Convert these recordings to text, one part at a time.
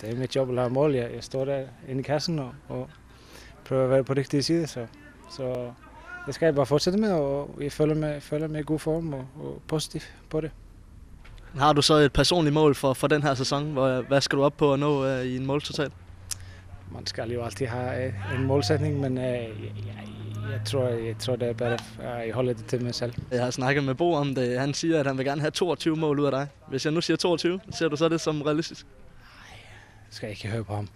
Det er mit job at lave mål. Jeg, jeg står der inde i kassen og, og prøver at være på rigtige side, så, så det skal jeg bare fortsætte med, og jeg føler mig, føler mig i god form og, og positiv på det. Har du så et personligt mål for, for den her sæson? Hvor, hvad skal du op på at nå uh, i en måltotal? Man skal jo altid have øh, en målsætning, men uh, jeg, jeg, jeg, tror, jeg tror, det er bedre, at jeg holder det til mig selv. Jeg har snakket med Bo om det. Han siger, at han vil gerne have 22 mål ud af dig. Hvis jeg nu siger 22, ser du så det som realistisk? Skal jeg ikke høre på ham.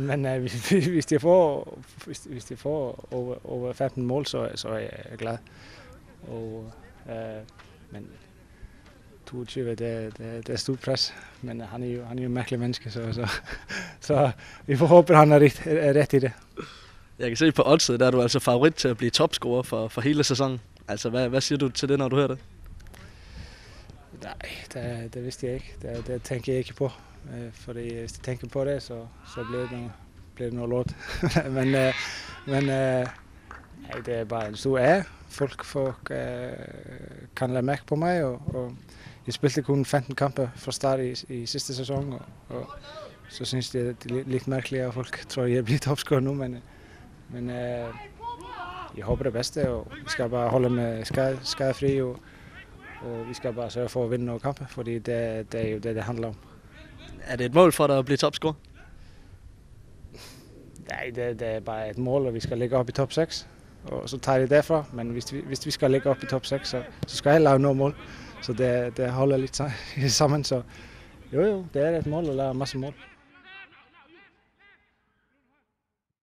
men uh, hvis, hvis, de får, hvis, hvis de får over, over 15 mål, så, så er jeg glad. Og, uh, men 22, det, det, det er stort pres, men han er jo, han er jo en mærkelig menneske, så, så, så vi får håbe, at han er ret, er ret i det. Jeg kan se på oddset, der er du altså favorit til at blive topscorer for, for hele sæsonen. Altså, hvad, hvad siger du til det, når du hører det? Nej, det, det vidste jeg ikke. Det, det tænker jeg ikke på. Øh, fordi hvis jeg tænker på det, så, så bliver det noget, bliver det noget lort. men øh, men øh, nej, det er bare en stor ære. Folk, folk kan lade mærke på mig, og, og jeg spilte kun 15 kampe fra start i, i sidste sæson, og, og så synes jeg, det er lidt mærkeligt, at folk tror, at jeg bliver topscorer nu, men, men jeg håber det bedste, og vi skal bare holde med skade, skadefri, og vi skal bare sørge for at vinde nogle kampe, fordi det, det er jo det, det handler om. Er det et mål for dig at blive topscorer? Nej, det, det er bare et mål, at vi skal ligge op i top 6, og så tager det derfra, men hvis vi, hvis vi skal ligge op i top 6, så, så skal jeg lave nogle mål. Så det, det holder lidt sammen, så jo jo, det er et mål at lave en masse mål.